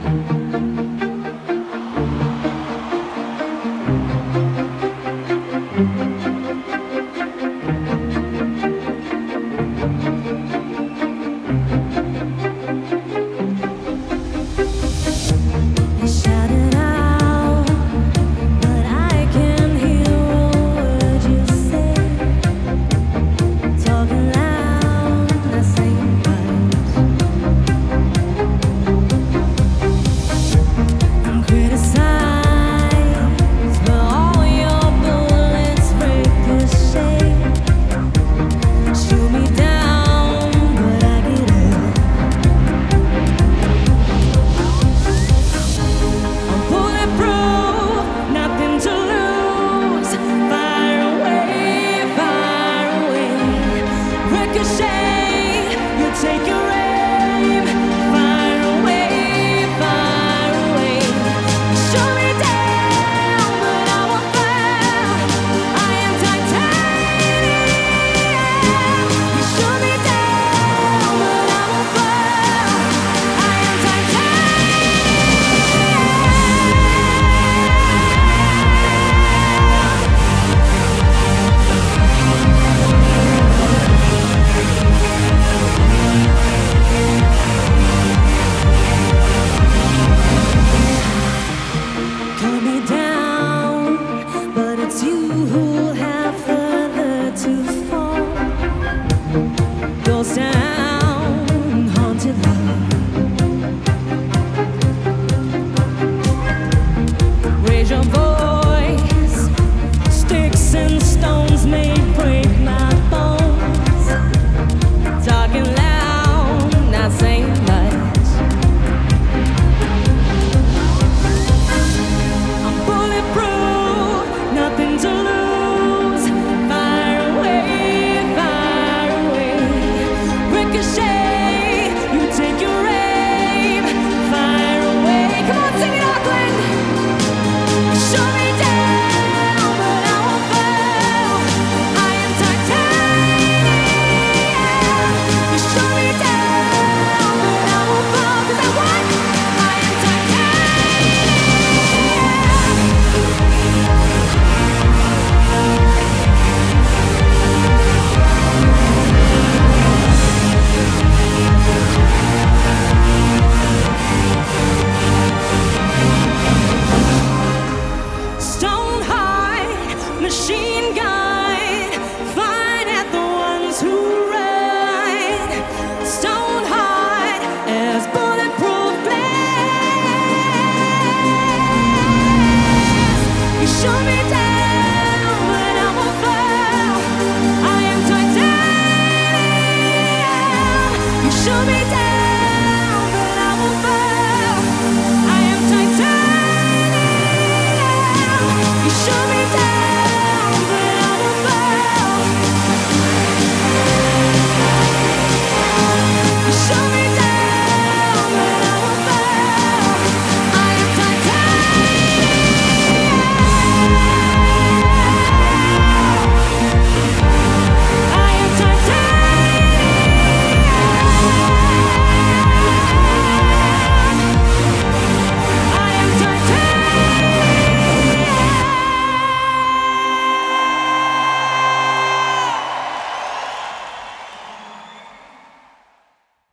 Thank and stones may break. machine gun.